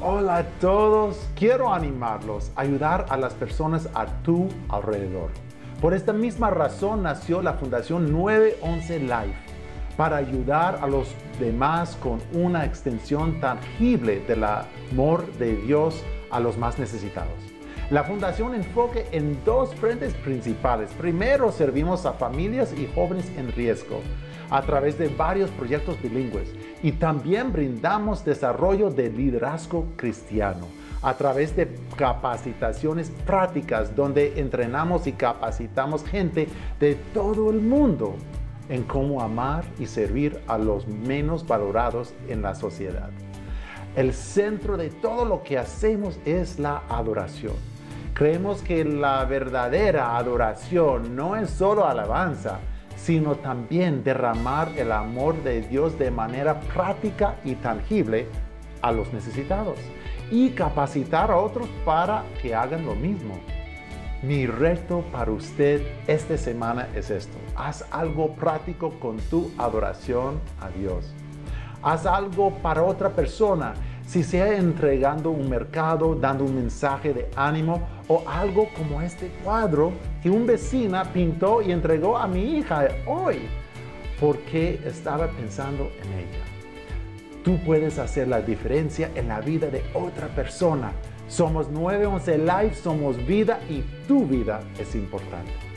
Hola a todos, quiero animarlos a ayudar a las personas a tu alrededor. Por esta misma razón nació la Fundación 911 Life, para ayudar a los demás con una extensión tangible del amor de Dios a los más necesitados. La fundación enfoque en dos frentes principales. Primero, servimos a familias y jóvenes en riesgo a través de varios proyectos bilingües y también brindamos desarrollo de liderazgo cristiano a través de capacitaciones prácticas donde entrenamos y capacitamos gente de todo el mundo en cómo amar y servir a los menos valorados en la sociedad. El centro de todo lo que hacemos es la adoración. Creemos que la verdadera adoración no es solo alabanza, sino también derramar el amor de Dios de manera práctica y tangible a los necesitados y capacitar a otros para que hagan lo mismo. Mi reto para usted esta semana es esto. Haz algo práctico con tu adoración a Dios. Haz algo para otra persona si sea entregando un mercado, dando un mensaje de ánimo o algo como este cuadro que un vecina pintó y entregó a mi hija hoy porque estaba pensando en ella. Tú puedes hacer la diferencia en la vida de otra persona. Somos 911 Live, somos vida y tu vida es importante.